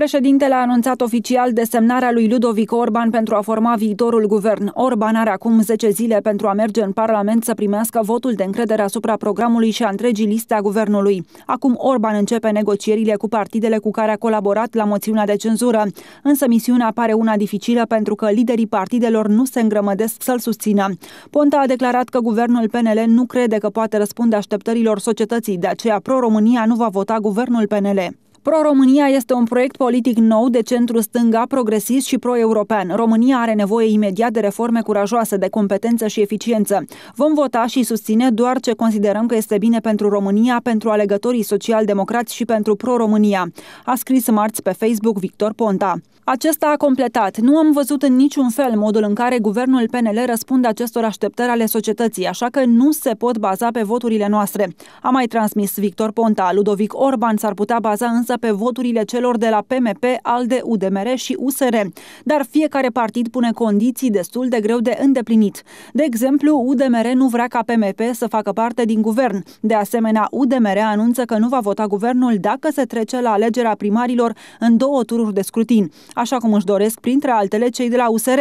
Președintele a anunțat oficial desemnarea lui Ludovic Orban pentru a forma viitorul guvern. Orban are acum 10 zile pentru a merge în Parlament să primească votul de încredere asupra programului și a întregii liste a guvernului. Acum Orban începe negocierile cu partidele cu care a colaborat la moțiunea de cenzură. Însă misiunea pare una dificilă pentru că liderii partidelor nu se îngrămădesc să-l susțină. Ponta a declarat că guvernul PNL nu crede că poate răspunde așteptărilor societății, de aceea Pro-România nu va vota guvernul PNL. Pro-România este un proiect politic nou de centru-stânga, progresist și pro-european. România are nevoie imediat de reforme curajoase, de competență și eficiență. Vom vota și susține doar ce considerăm că este bine pentru România, pentru alegătorii social-democrați și pentru pro-România, a scris marți pe Facebook Victor Ponta. Acesta a completat. Nu am văzut în niciun fel modul în care guvernul PNL răspunde acestor așteptări ale societății, așa că nu se pot baza pe voturile noastre. A mai transmis Victor Ponta. Ludovic Orban s-ar putea baza însă pe voturile celor de la PMP, ALDE, UDMR și USR. Dar fiecare partid pune condiții destul de greu de îndeplinit. De exemplu, UDMR nu vrea ca PMP să facă parte din guvern. De asemenea, UDMR anunță că nu va vota guvernul dacă se trece la alegerea primarilor în două tururi de scrutin așa cum își doresc, printre altele, cei de la USR.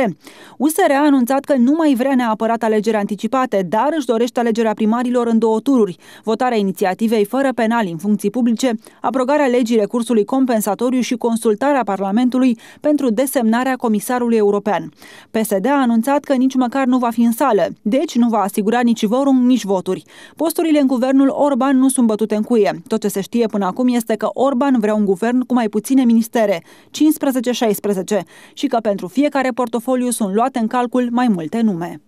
USR a anunțat că nu mai vrea neapărat alegeri anticipate, dar își dorește alegerea primarilor în două tururi, votarea inițiativei fără penali în funcții publice, aprobarea legii recursului compensatoriu și consultarea Parlamentului pentru desemnarea comisarului european. PSD a anunțat că nici măcar nu va fi în sală, deci nu va asigura nici vorum, nici voturi. Posturile în guvernul Orban nu sunt bătute în cuie. Tot ce se știe până acum este că Orban vrea un guvern cu mai puține ministere, 15 16 și că pentru fiecare portofoliu sunt luate în calcul mai multe nume.